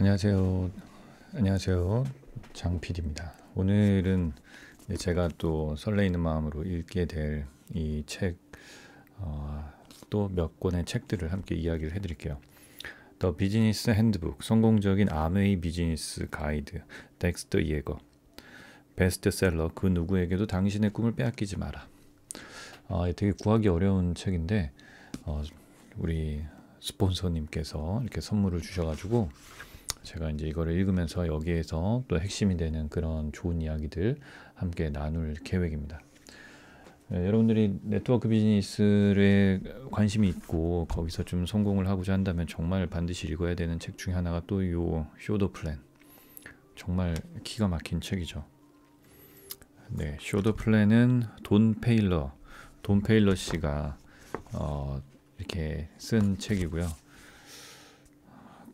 안녕하세요. 안녕하세요. 장PD입니다. 오늘은 제가 또 설레이는 마음으로 읽게 될 이 책, 어, 또 몇 권의 책들을 함께 이야기를 해드릴게요. The Business Handbook, 성공적인 암웨이 비즈니스 가이드, 덱스터 예거, 베스트셀러, 그 누구에게도 당신의 꿈을 빼앗기지 마라. 어, 되게 구하기 어려운 책인데, 어, 우리 스폰서님께서 이렇게 선물을 주셔가지고, 제가 이제 이거를 읽으면서 여기에서 또 핵심이 되는 그런 좋은 이야기들 함께 나눌 계획입니다. 네, 여러분들이 네트워크 비즈니스에 관심이 있고 거기서 좀 성공을 하고자 한다면 정말 반드시 읽어야 되는 책 중에 하나가 또 이 Show the Plan. 정말 기가 막힌 책이죠. 네, Show the Plan은 돈 페일러, 돈 페일러 씨가 어, 이렇게 쓴 책이고요.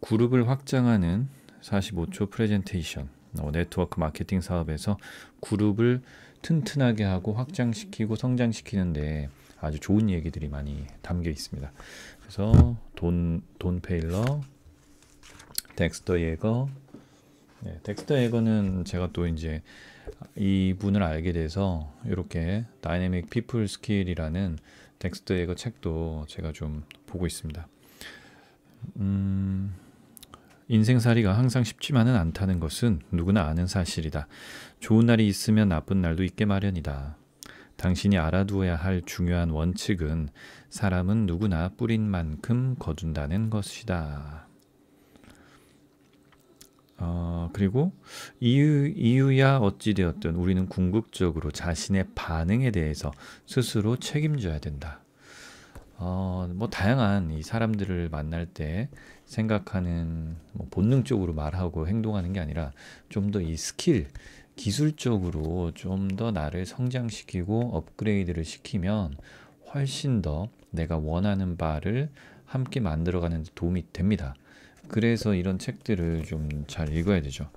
그룹을 확장하는 45초 프레젠테이션 어, 네트워크 마케팅 사업에서 그룹을 튼튼하게 하고 확장시키고 성장시키는데 아주 좋은 얘기들이 많이 담겨 있습니다. 그래서 돈, 돈 페일러, 덱스터 예거, 네, 덱스터 예거는 제가 또 이제 이분을 알게 돼서 이렇게 Dynamic People Skill이라는 덱스터 예거 책도 제가 좀 보고 있습니다. 음, 인생살이가 항상 쉽지만은 않다는 것은 누구나 아는 사실이다. 좋은 날이 있으면 나쁜 날도 있게 마련이다. 당신이 알아두어야 할 중요한 원칙은 사람은 누구나 뿌린 만큼 거둔다는 것이다. 어, 그리고 이유, 이유야 어찌되었든 우리는 궁극적으로 자신의 반응에 대해서 스스로 책임져야 된다. 어, 뭐 다양한 이 사람들을 만날 때 생각하는 뭐 본능적으로 말하고 행동하는 게 아니라 좀 더 이 스킬 기술적으로 좀 더 나를 성장시키고 업그레이드를 시키면 훨씬 더 내가 원하는 바를 함께 만들어가는 데 도움이 됩니다. 그래서 이런 책들을 좀 잘 읽어야 되죠.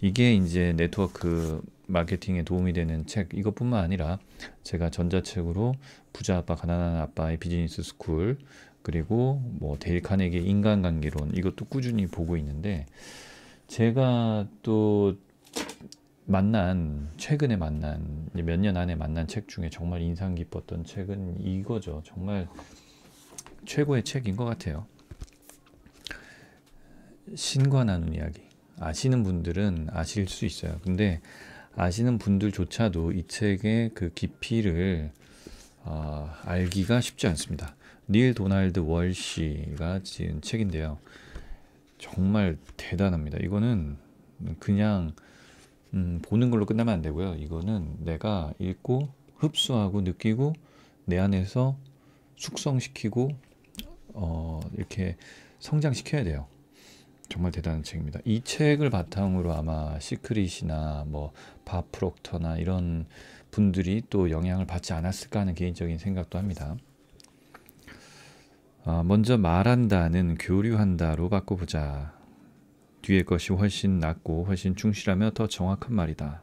이게 이제 네트워크 마케팅에 도움이 되는 책 이것뿐만 아니라 제가 전자책으로 부자 아빠 가난한 아빠의 Business School 그리고 뭐 데일 카네기 인간관계론 이것도 꾸준히 보고 있는데 제가 또 만난 최근에 만난 몇 년 안에 만난 책 중에 정말 인상 깊었던 책은 이거죠. 정말 최고의 책인 것 같아요. 신과 나눈 이야기. 아시는 분들은 아실 수 있어요. 근데 아시는 분들조차도 이 책의 그 깊이를 어, 알기가 쉽지 않습니다. 닐 도날드 월시가 지은 책인데요. 정말 대단합니다. 이거는 그냥 음, 보는 걸로 끝나면 안 되고요. 이거는 내가 읽고 흡수하고 느끼고 내 안에서 숙성시키고 어, 이렇게 성장시켜야 돼요. 정말 대단한 책입니다. 이 책을 바탕으로 아마 Secret이나 뭐 밥 프록터나 이런 분들이 또 영향을 받지 않았을까 하는 개인적인 생각도 합니다. 어, 먼저 말한다는 교류한다로 바꿔보자. 뒤의 것이 훨씬 낫고 훨씬 충실하며 더 정확한 말이다.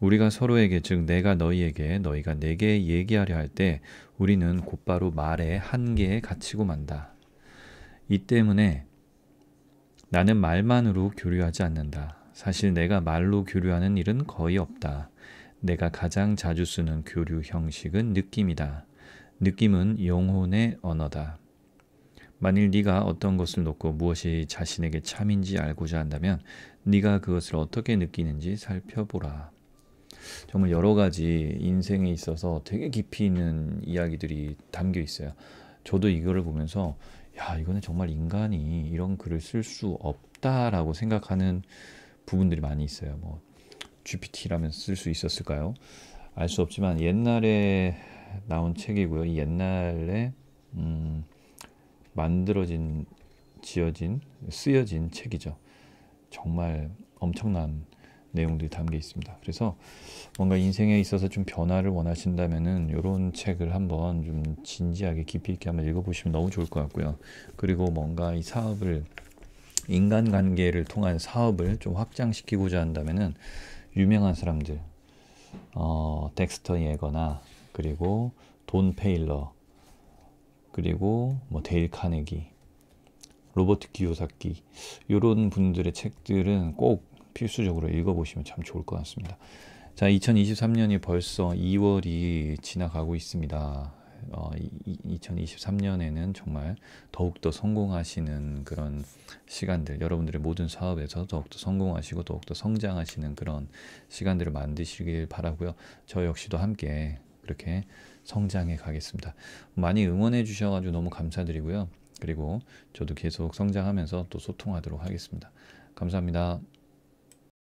우리가 서로에게 즉 내가 너희에게 너희가 내게 얘기하려 할 때 우리는 곧바로 말의 한계에 갇히고 만다. 이 때문에 나는 말만으로 교류하지 않는다. 사실 내가 말로 교류하는 일은 거의 없다. 내가 가장 자주 쓰는 교류 형식은 느낌이다. 느낌은 영혼의 언어다. 만일 네가 어떤 것을 놓고 무엇이 자신에게 참인지 알고자 한다면 네가 그것을 어떻게 느끼는지 살펴보라. 정말 여러 가지 인생에 있어서 되게 깊이 있는 이야기들이 담겨 있어요. 저도 이거를 보면서 야, 이거는 정말 인간이 이런 글을 쓸 수 없다라고 생각하는 부분들이 많이 있어요. 뭐 GPT라면 쓸 수 있었을까요? 알 수 없지만 옛날에 나온 책이고요. 이 옛날에 음, 만들어진 지어진 쓰여진 책이죠. 정말 엄청난 내용들이 담겨 있습니다. 그래서 뭔가 인생에 있어서 좀 변화를 원하신다면은 이런 책을 한번 좀 진지하게 깊이 있게 한번 읽어보시면 너무 좋을 것 같고요. 그리고 뭔가 이 사업을 인간관계를 통한 사업을 좀 확장시키고자 한다면은 유명한 사람들, 어, 덱스터 예거나 그리고 돈 페일러 그리고 뭐 데일 카네기 로버트 기요사키 이런 분들의 책들은 꼭 필수적으로 읽어보시면 참 좋을 것 같습니다. 자, 2023년이 벌써 2월이 지나가고 있습니다. 어, 2023년에는 정말 더욱더 성공하시는 그런 시간들, 여러분들의 모든 사업에서 더욱더 성공하시고 더욱더 성장하시는 그런 시간들을 만드시길 바라고요. 저 역시도 함께 그렇게 성장해 가겠습니다. 많이 응원해 주셔가지고 너무 감사드리고요. 그리고 저도 계속 성장하면서 또 소통하도록 하겠습니다. 감사합니다.